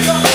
Hey.